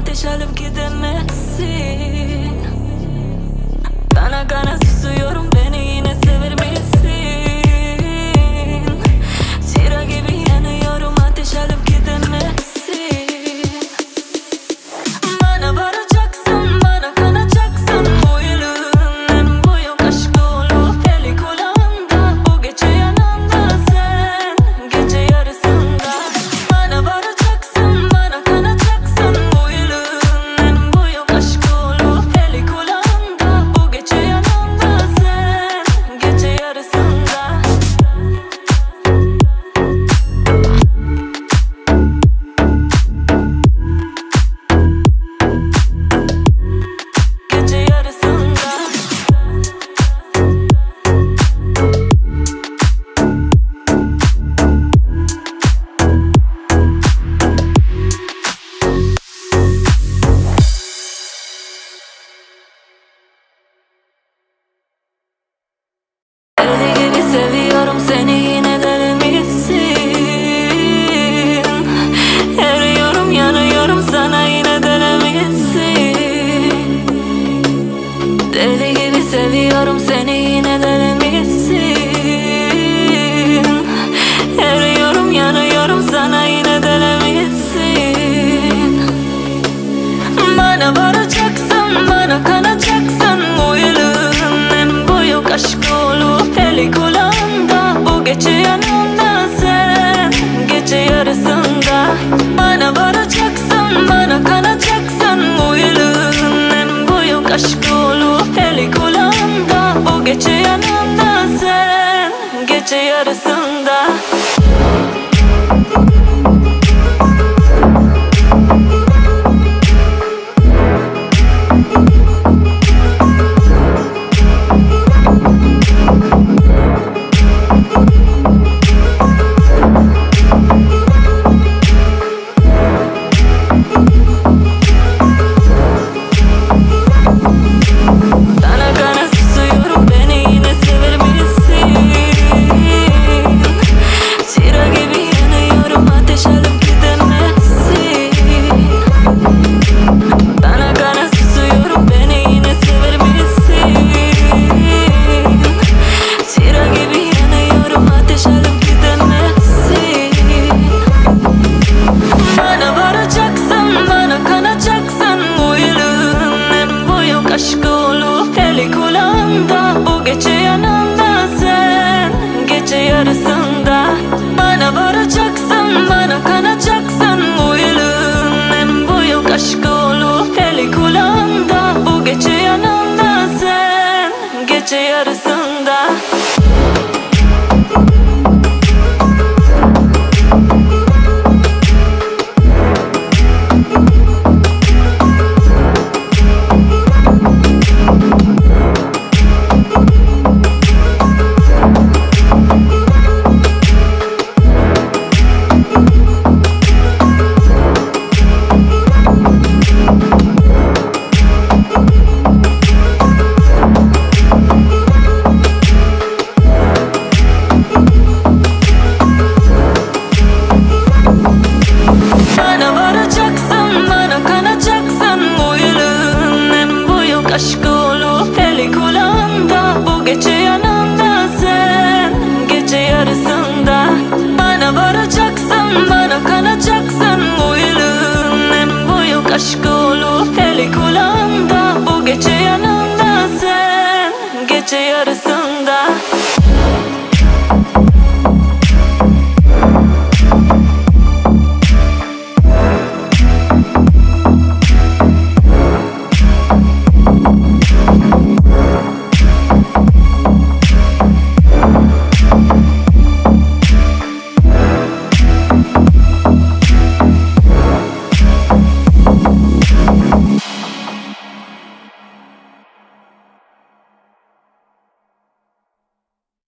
ateş alıp gidemezsin. Bana kanasın. Deli gibi seviyorum seni yine delim sen gece yarısında. aşkı gece yarısında.